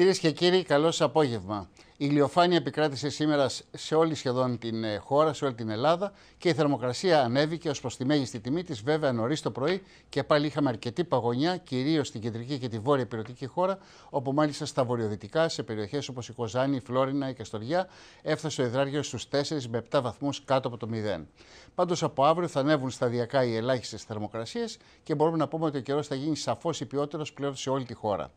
Κυρίες και κύριοι, καλό απόγευμα. Η ηλιοφάνεια επικράτησε σήμερα σε όλη σχεδόν την ε, χώρα, σε όλη την Ελλάδα και η θερμοκρασία ανέβηκε ως προς τη μέγιστη τιμή της, βέβαια νωρίς το πρωί και πάλι είχαμε αρκετή παγωνιά, κυρίως στην κεντρική και τη βόρεια υπηρετική χώρα, όπου μάλιστα στα βορειοδυτικά, σε περιοχές όπως η Κοζάνη, η Φλόρινα, η Καστοριά, έφτασε ο υδράργυρο στους 4 με 7 βαθμούς κάτω από το 0. Πάντως από αύριο θα ανέβουν σταδιακά οι ελάχιστες θερμοκρασίες και μπορούμε να πούμε ότι ο καιρός θα γίνει σαφώς υπιότερο πλέον σε όλη τη χώρα.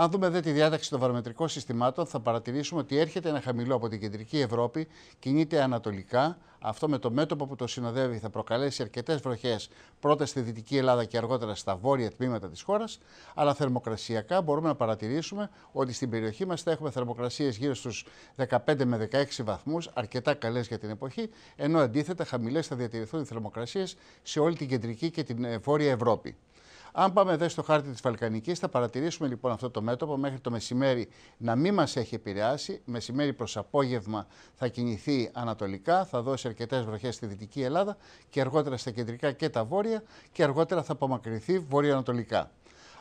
Αν δούμε δε τη διάταξη των βαρομετρικών συστημάτων, θα παρατηρήσουμε ότι έρχεται ένα χαμηλό από την κεντρική Ευρώπη, κινείται ανατολικά. Αυτό με το μέτωπο που το συνοδεύει θα προκαλέσει αρκετές βροχές πρώτα στη δυτική Ελλάδα και αργότερα στα βόρεια τμήματα της χώρας. Αλλά θερμοκρασιακά μπορούμε να παρατηρήσουμε ότι στην περιοχή μας θα έχουμε θερμοκρασίες γύρω στους 15 με 16 βαθμούς, αρκετά καλές για την εποχή, ενώ αντίθετα χαμηλές θα διατηρηθούν οι θερμοκρασίες σε όλη την κεντρική και την ε, βόρεια Ευρώπη. Αν πάμε εδώ στο χάρτη της Βαλκανικής, θα παρατηρήσουμε λοιπόν αυτό το μέτωπο μέχρι το μεσημέρι να μην μας έχει επηρεάσει. Μεσημέρι προς απόγευμα θα κινηθεί ανατολικά, θα δώσει αρκετές βροχές στη δυτική Ελλάδα και αργότερα στα κεντρικά και τα βόρεια και αργότερα θα απομακρυνθεί βορειοανατολικά.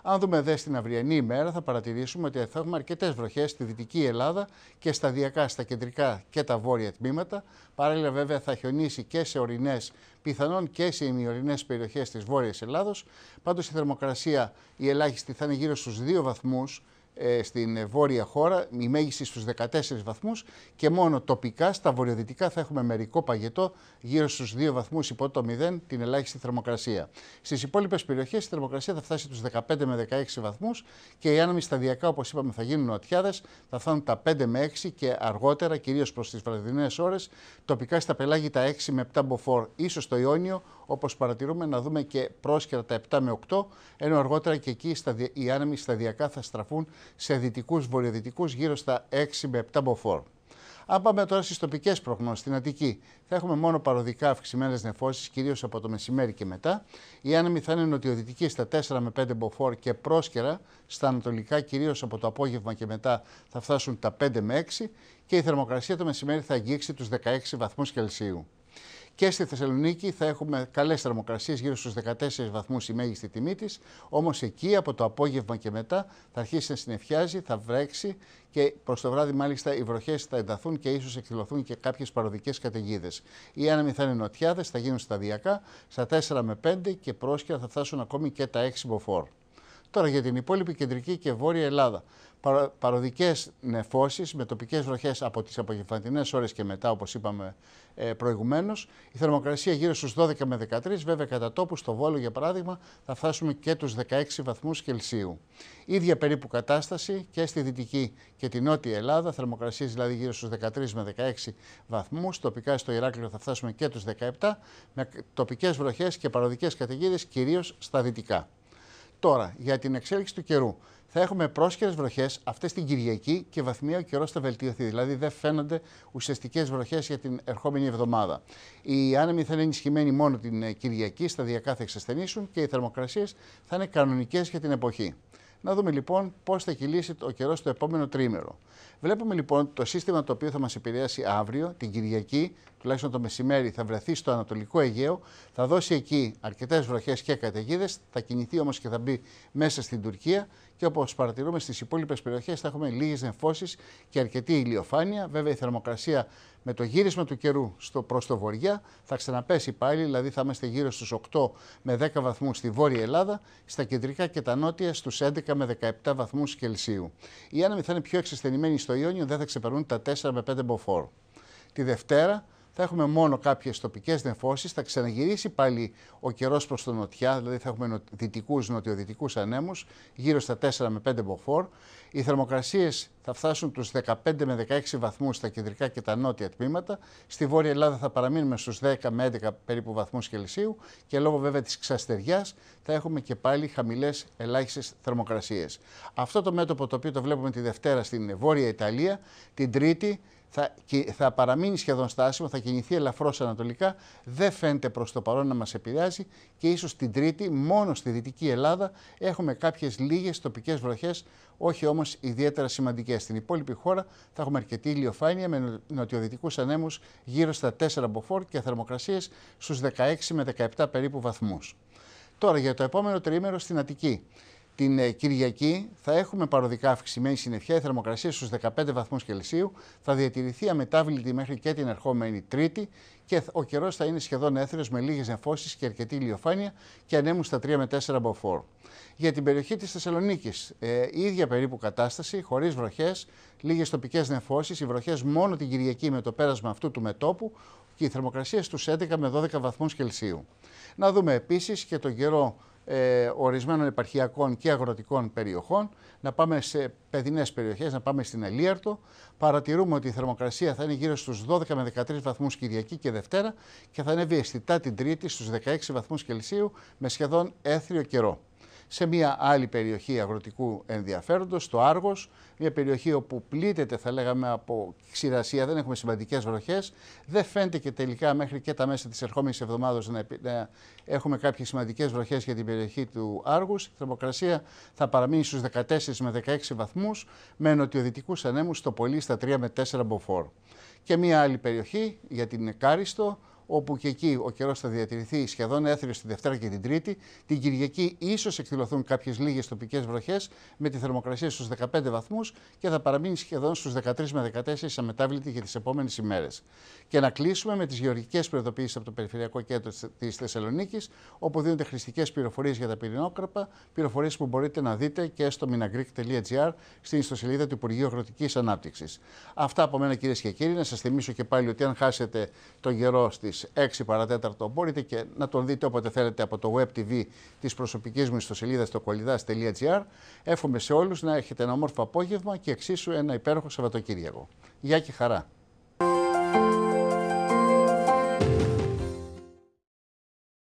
Αν δούμε δε στην αυριανή ημέρα, θα παρατηρήσουμε ότι θα έχουμε αρκετές βροχές στη δυτική Ελλάδα και σταδιακά στα κεντρικά και τα βόρεια τμήματα. Παράλληλα, βέβαια, θα χιονίσει και σε ορεινές, πιθανόν και σε ημιορεινές περιοχές της Βόρειας Ελλάδος. Πάντως, η θερμοκρασία η ελάχιστη θα είναι γύρω στους 2 βαθμούς ε, στην βόρεια χώρα, η μέγιστη στους 14 βαθμούς και μόνο τοπικά στα βορειοδυτικά θα έχουμε μερικό παγετό γύρω στους 2 βαθμούς υπό το 0 την ελάχιστη θερμοκρασία. Στις υπόλοιπες περιοχές η θερμοκρασία θα φτάσει τους 15 με 16 βαθμούς και οι άνεμοι σταδιακά όπως είπαμε θα γίνουν νοτιάδες, θα φτάνουν τα 5 με 6 και αργότερα κυρίως προς τις βραδινές ώρες τοπικά στα πελάγη τα 6 με 7 μποφόρ, ίσως το Ιόνιο όπως παρατηρούμε να δούμε και πρόσκαιρα τα 7 με 8 ενώ αργότερα και εκεί οι άνεμοι σταδιακά θα στραφούν σε δυτικούς βορειοδυτικούς γύρω στα 6 με 7 μποφόρ. Αν πάμε τώρα στις τοπικές προγνώσεις, στην Αττική, θα έχουμε μόνο παροδικά αυξημένες νεφώσεις, κυρίως από το μεσημέρι και μετά. Οι άνεμοι θα είναι νοτιοδυτικοί στα 4 με 5 μποφόρ και πρόσκαιρα στα ανατολικά, κυρίως από το απόγευμα και μετά θα φτάσουν τα 5 με 6 και η θερμοκρασία το μεσημέρι θα αγγίξει τους 16 βαθμούς Κελσίου. Και στη Θεσσαλονίκη θα έχουμε καλές θερμοκρασίες, γύρω στους 14 βαθμούς η μέγιστη τιμή της. Όμως εκεί από το απόγευμα και μετά θα αρχίσει να συνεφιάζει, θα βρέξει και προς το βράδυ μάλιστα οι βροχές θα ενταθούν και ίσως εκδηλωθούν και κάποιες παροδικές καταιγίδες. Οι άνεμοι θα είναι νοτιάδες, θα γίνουν σταδιακά, στα 4 με 5 και πρόσχερα θα φτάσουν ακόμη και τα 6 μποφόρ. Τώρα για την υπόλοιπη κεντρική και βόρεια Ελλάδα παροδικές νεφώσεις με τοπικές βροχές από τις απογευματινές ώρες και μετά, όπως είπαμε ε, προηγουμένως. Η θερμοκρασία γύρω στους 12 με 13, βέβαια κατά τόπους στο Βόλο για παράδειγμα θα φτάσουμε και τους 16 βαθμούς Κελσίου. Ίδια περίπου κατάσταση και στη δυτική και τη νότια Ελλάδα, θερμοκρασίες δηλαδή γύρω στους 13 με 16 βαθμούς. Τοπικά στο Ηράκλειο θα φτάσουμε και τους 17 με τοπικές βροχές και παροδικές καταιγίδες κυρίως στα δυτικά. Τώρα, για την εξέλιξη του καιρού θα έχουμε πρόσχερε βροχές αυτές την Κυριακή και βαθμία ο καιρός θα βελτιωθεί. Δηλαδή δεν φαίνονται ουσιαστικές βροχές για την ερχόμενη εβδομάδα. Οι άνεμοι θα είναι ενισχυμένοι μόνο την ε, Κυριακή, σταδιακά θα εξασθενήσουν και οι θερμοκρασίες θα είναι κανονικές για την εποχή. Να δούμε λοιπόν πώς θα κυλήσει ο καιρός το επόμενο τρίμερο. Βλέπουμε λοιπόν το σύστημα το οποίο θα μας επηρεάσει αύριο, την Κυριακή, τουλάχιστον το μεσημέρι, θα βρεθεί στο Ανατολικό Αιγαίο, θα δώσει εκεί αρκετές βροχές και καταιγίδες, θα κινηθεί όμως και θα μπει μέσα στην Τουρκία και όπως παρατηρούμε στις υπόλοιπες περιοχές θα έχουμε λίγες νεφώσεις και αρκετή ηλιοφάνεια. Βέβαια η θερμοκρασία με το γύρισμα του καιρού στο προς το βορειά θα ξαναπέσει πάλι, δηλαδή θα είμαστε γύρω στους 8 με 10 βαθμούς στη Βόρεια Ελλάδα, στα κεντρικά και τα νότια στους 11 με 17 βαθμούς Κελσίου. Οι άνεμοι θα είναι πιο εξασθενημένοι στο Ιόνιο, δεν θα ξεπερνούν τα 4 με 5 μποφόρ. Τη Δευτέρα θα έχουμε μόνο κάποιες τοπικές νεφώσεις. Θα ξαναγυρίσει πάλι ο καιρός προς το νοτιά, δηλαδή θα έχουμε δυτικούς, νοτιοδυτικούς ανέμους, γύρω στα 4 με 5 μποφόρ. Οι θερμοκρασίες θα φτάσουν τους 15 με 16 βαθμούς στα κεντρικά και τα νότια τμήματα. Στη Βόρεια Ελλάδα θα παραμείνουμε στους 10 με 11 περίπου βαθμούς Κελσίου και λόγω βέβαια της ξαστεριάς θα έχουμε και πάλι χαμηλές ελάχιστες θερμοκρασίες. Αυτό το μέτωπο το οποίο το βλέπουμε τη Δευτέρα στην Βόρεια Ιταλία, την Τρίτη θα, θα παραμείνει σχεδόν στάσιμο, θα κινηθεί ελαφρώς ανατολικά, δεν φαίνεται προς το παρόν να μας επηρεάζει και ίσως την Τρίτη, μόνο στη Δυτική Ελλάδα, έχουμε κάποιες λίγες τοπικές βροχές, όχι όμως ιδιαίτερα σημαντικές. Στην υπόλοιπη χώρα θα έχουμε αρκετή ηλιοφάνεια με νοτιοδυτικούς ανέμους γύρω στα 4 μποφόρ και θερμοκρασίες στους 16 με 17 περίπου βαθμούς. Τώρα για το επόμενο τριήμερο στην Αττική. Την ε, Κυριακή θα έχουμε παροδικά αυξημένη συννεφιά, η θερμοκρασία στους 15 βαθμούς Κελσίου θα διατηρηθεί αμετάβλητη μέχρι και την ερχόμενη Τρίτη και ο καιρός θα είναι σχεδόν έθριος με λίγες νεφώσεις και αρκετή ηλιοφάνεια και ανέμουν στα 3 με 4 μποφόρ. Για την περιοχή της Θεσσαλονίκης, ε, η ίδια περίπου κατάσταση, χωρίς βροχές, λίγες τοπικές νεφώσεις, οι βροχές μόνο την Κυριακή με το πέρασμα αυτού του μετόπου και η θερμοκρασία στους 11 με 12 βαθμούς Κελσίου. Να δούμε επίσης και τον καιρό ε, ορισμένων επαρχιακών και αγροτικών περιοχών, να πάμε σε παιδινές περιοχές, να πάμε στην Ελίαρτο. Παρατηρούμε ότι η θερμοκρασία θα είναι γύρω στους 12 με 13 βαθμούς Κυριακή και Δευτέρα και θα ανέβει αισθητά την Τρίτη στους 16 βαθμούς Κελσίου με σχεδόν έθριο καιρό σε μια άλλη περιοχή αγροτικού ενδιαφέροντος, το Άργος, μια περιοχή όπου πλήττεται θα λέγαμε από ξηρασία, δεν έχουμε σημαντικές βροχές, δεν φαίνεται και τελικά μέχρι και τα μέσα της ερχόμενης εβδομάδας να, έχουμε κάποιες σημαντικές βροχές για την περιοχή του Άργους. Η θερμοκρασία θα παραμείνει στους 14 με 16 βαθμούς, με νοτιοδυτικούς ανέμους στο πολύ στα 3 με 4 μποφόρ. Και μια άλλη περιοχή για την Κάριστο, όπου και εκεί ο καιρός θα διατηρηθεί σχεδόν έθριος τη Δευτέρα και την Τρίτη. Την Κυριακή ίσως εκδηλωθούν κάποιες λίγες τοπικές βροχές με τη θερμοκρασία στους 15 βαθμούς και θα παραμείνει σχεδόν στους 13 με 14 αμετάβλητη για τις επόμενες ημέρες. Και να κλείσουμε με τις γεωργικές προειδοποιήσεις από το Περιφερειακό Κέντρο της Θεσσαλονίκης, όπου δίνονται χρηστικές πληροφορίες για τα πυρηνόκραπα, πληροφορίες που μπορείτε να δείτε και στο minagric.gr στην ιστοσελίδα του Υπουργείου Αγροτικής Ανάπτυξης. Αυτά από μένα κυρίες και κύριοι. Να σας θυμίσω και πάλι ότι αν χάσετε το γερό στις 6 παρατέταρτο μπορείτε και να τον δείτε όποτε θέλετε από το web TV της προσωπικής μου ιστοσελίδας στο κολυδάς.gr. Εύχομαι σε όλους να έχετε ένα όμορφο απόγευμα και εξίσου ένα υπέροχο Σαββατοκύριακο. Γεια και χαρά!